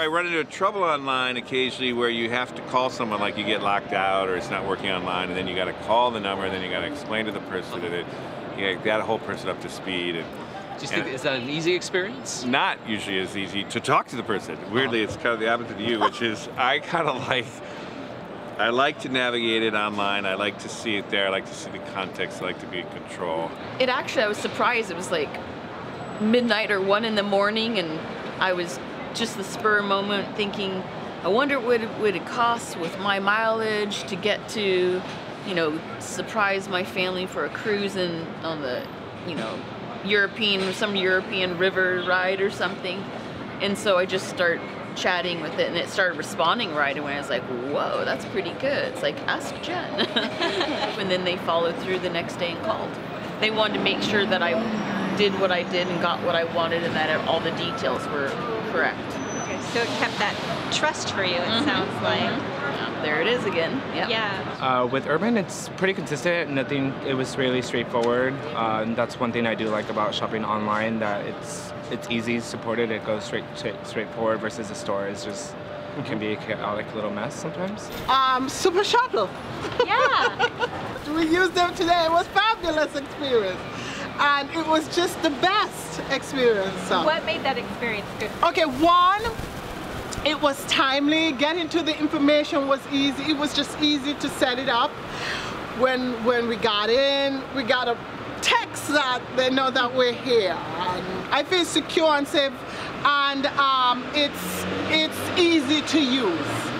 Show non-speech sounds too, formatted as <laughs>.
I run into trouble online occasionally where you have to call someone, like you get locked out or it's not working online, and then you got to call the number, and then you got to explain to the person that it, you got to hold person up to speed. And, Do you think is that an easy experience? Not usually as easy to talk to the person. Weirdly, oh. it's kind of the opposite to you, which is I kind of like. I like to navigate it online. I like to see it there. I like to see the context. I like to be in control. It actually, I was surprised. It was like midnight or one in the morning, and I was just the spur moment thinking, I wonder what it would it cost with my mileage to get to, you know, surprise my family for a cruise in on the, you know, European some European river ride or something. And so I just start chatting with it and it started responding right away. I was like, whoa, that's pretty good. It's like, ask Jen. <laughs> and then they followed through the next day and called. They wanted to make sure that I did what I did and got what I wanted and that all the details were correct. Okay, so it kept that trust for you, it mm -hmm. sounds like. Mm -hmm. There it is again. Yep. Yeah. Uh, with Urban, it's pretty consistent. Nothing. It was really straightforward. Uh, and that's one thing I do like about shopping online. That it's it's easy, supported. It goes straight, straight straightforward. Versus the store is just it can be a chaotic little mess sometimes. Um, Super Shuttle. Yeah. <laughs> we used them today. It was fabulous experience and it was just the best experience. What made that experience good? Okay, one, it was timely. Getting to the information was easy. It was just easy to set it up. When when we got in, we got a text that they know that we're here. And I feel secure and safe, and um, it's it's easy to use.